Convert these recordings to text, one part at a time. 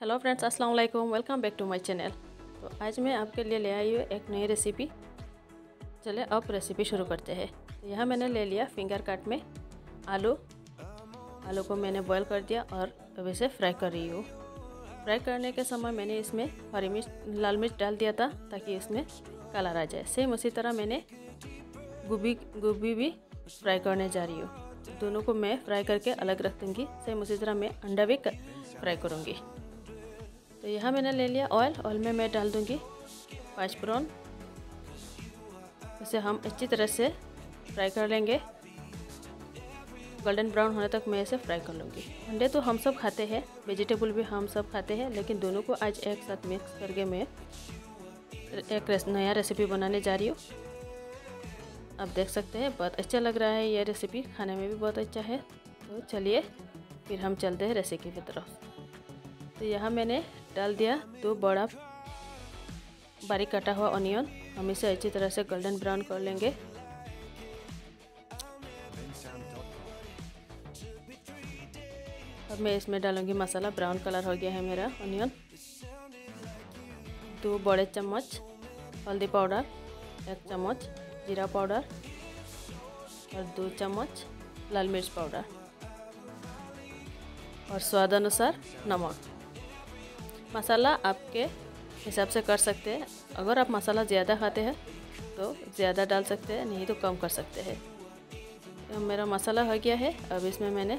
Hello friends, अस्सलाम वालेकुम। Welcome back to my channel. तो आज मैं आपके लिए ले आई हूँ एक नई रेसिपी। चले अब रेसिपी शुरू करते हैं। तो यहाँ मैंने ले लिया फिंगर कट में आलू। आलू को मैंने बॉईल कर दिया और अब इसे फ्राई कर रही हूँ। फ्राई करने के समय मैंने इसमें हरी मिर्च, लाल मिर्च डाल दिया था ताकि इसमें कलर आ जाए। सेम उसी तरह मैंने गोभी गोभी भी फ्राई करने जा रही हूँ। दोनों को मैं फ्राई करके अलग रख दूँगी सेम उसी तरह मैं अंडा भी फ्राई करूँगी। तो यहाँ मैंने ले लिया ऑयल ऑयल में मैं डाल दूँगी पाँच ब्राउन उसे हम अच्छी तरह से फ्राई कर लेंगे। गोल्डन ब्राउन होने तक मैं इसे फ्राई कर लूँगी। अंडे तो हम सब खाते हैं वेजिटेबल भी हम सब खाते हैं, लेकिन दोनों को आज एक साथ मिक्स करके मैं एक नया रेसिपी बनाने जा रही हूँ। आप देख सकते हैं, बहुत अच्छा लग रहा है यह रेसिपी खाने में भी बहुत अच्छा है। तो चलिए, फिर हम चलते हैं रेसिपी की तरफ़। तो यहाँ मैंने डाल दिया दो बड़ा बारीक कटा हुआ ऑनियन हम इसे अच्छी तरह से गोल्डन ब्राउन कर लेंगे। अब मैं इसमें डालूँगी मसाला ब्राउन कलर हो गया है मेरा ऑनियन दो बड़े चम्मच हल्दी पाउडर, एक चम्मच जीरा पाउडर और दो चम्मच लाल मिर्च पाउडर। और स्वाद अनुसार नमक। मसाला आपके हिसाब से कर सकते हैं। अगर आप मसाला ज़्यादा खाते हैं तो ज़्यादा डाल सकते हैं, नहीं तो कम कर सकते हैं। तो मेरा मसाला हो गया है। अब इसमें मैंने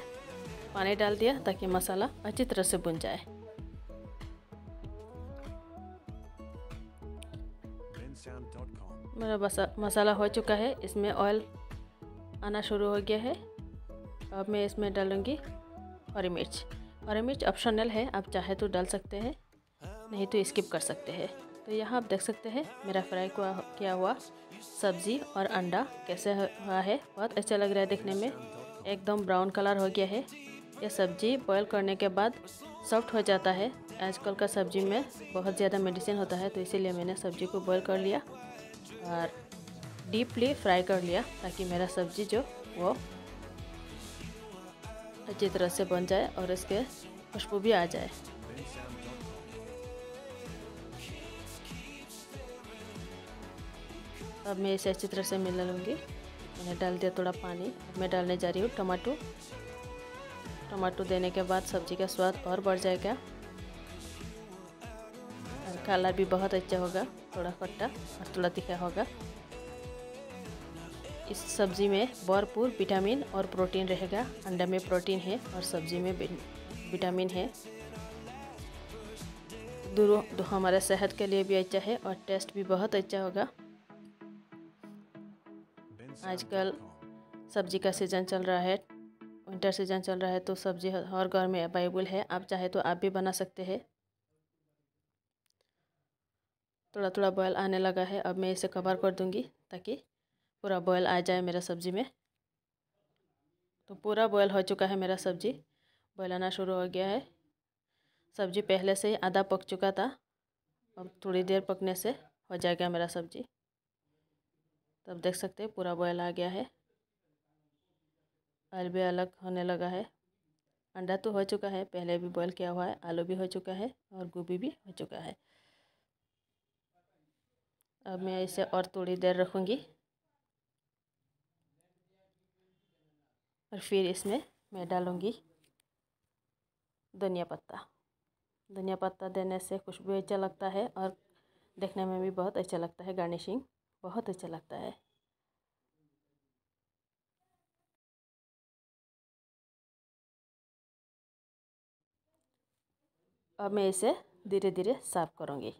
पानी डाल दिया ताकि मसाला अच्छी तरह से बुन जाए। मेरा मसाला हो चुका है। इसमें ऑयल आना शुरू हो गया है। अब मैं इसमें डालूँगी हरी मिर्च। हरी मिर्च ऑप्शनल है, आप चाहे तो डाल सकते हैं, नहीं तो स्किप कर सकते हैं। तो यहाँ आप देख सकते हैं, मेरा फ्राई किया हुआ सब्ज़ी और अंडा कैसे हुआ है, बहुत अच्छा लग रहा है देखने में। एकदम ब्राउन कलर हो गया है। ये सब्ज़ी बॉयल करने के बाद सॉफ्ट हो जाता है। आजकल का सब्ज़ी में बहुत ज़्यादा मेडिसिन होता है तो इसीलिए मैंने सब्ज़ी को बॉयल कर लिया और डीपली फ्राई कर लिया, ताकि मेरा सब्ज़ी जो वो अच्छी तरह से बन जाए और इसके खुशबू भी आ जाए। अब मैं इसे अच्छी तरह से मिला लूँगी। मैंने डाल दिया थोड़ा पानी। मैं डालने जा रही हूँ टमाटो। टमाटो देने के बाद सब्ज़ी का स्वाद और बढ़ जाएगा। और कलर भी बहुत अच्छा होगा, थोड़ा खट्टा और थोड़ा तीखा होगा। इस सब्ज़ी में भरपूर विटामिन और प्रोटीन रहेगा। अंडा में प्रोटीन है और सब्ज़ी में विटामिन है। दोनों हमारे सेहत के लिए भी अच्छा है और टेस्ट भी बहुत अच्छा होगा। आजकल सब्ज़ी का सीज़न चल रहा है। विंटर सीज़न चल रहा है तो सब्ज़ी हर घर में अवेलेबल है। आप चाहे तो आप भी बना सकते हैं। थोड़ा थोड़ा बॉयल आने लगा है। अब मैं इसे कवर कर दूँगी ताकि पूरा बॉयल आ जाए मेरा सब्ज़ी में। तो पूरा बॉयल हो चुका है मेरा सब्ज़ी। बॉयल आना शुरू हो गया है। सब्ज़ी पहले से ही आधा पक चुका था। अब थोड़ी देर पकने से हो जाएगा मेरा सब्ज़ी। तब देख सकते हैं पूरा बॉयल आ गया है। ऑयल भी अलग होने लगा है। अंडा तो हो चुका है। पहले भी बॉयल किया हुआ है। आलू भी हो चुका है और गोभी भी हो चुका है। अब मैं इसे और थोड़ी देर रखूँगी। और फिर इसमें मैं डालूँगी धनिया पत्ता। धनिया पत्ता देने से खुशबू अच्छा लगता है और देखने में भी बहुत अच्छा लगता है। गार्निशिंग बहुत अच्छा लगता है। अब मैं इसे धीरे धीरे साफ़ करूँगी।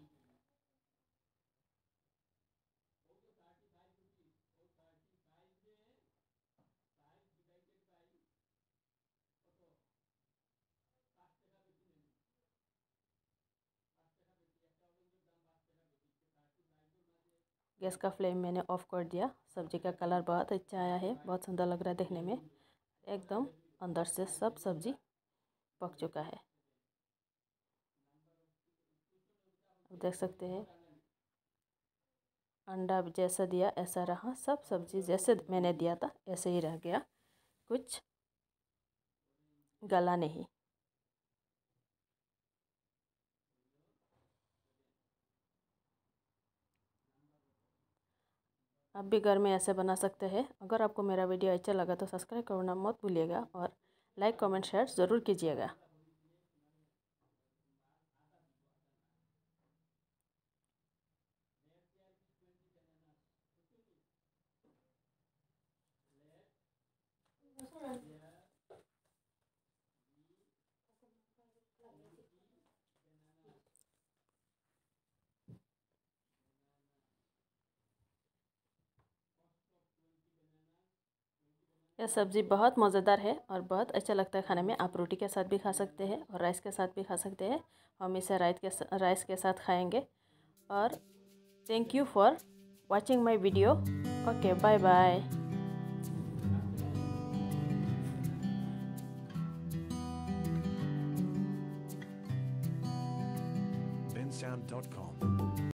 गैस का फ्लेम मैंने ऑफ़ कर दिया। सब्ज़ी का कलर बहुत अच्छा आया है, बहुत सुंदर लग रहा है देखने में। एकदम अंदर से सब सब्ज़ी पक चुका है। अब देख सकते हैं, अंडा जैसा दिया, ऐसा रहा। सब सब्ज़ी जैसे मैंने दिया था, ऐसे ही रह गया। कुछ गला नहीं। आप भी घर में ऐसे बना सकते हैं। अगर आपको मेरा वीडियो अच्छा लगा तो सब्सक्राइब करना मत भूलिएगा और लाइक, कमेंट, शेयर ज़रूर कीजिएगा। यह सब्ज़ी बहुत मज़ेदार है और बहुत अच्छा लगता है खाने में। आप रोटी के साथ भी खा सकते हैं और राइस के साथ भी खा सकते हैं। हम इसे राइस के राइस के साथ खाएँगे। और thank you for watching my video okay bye bye bensound.com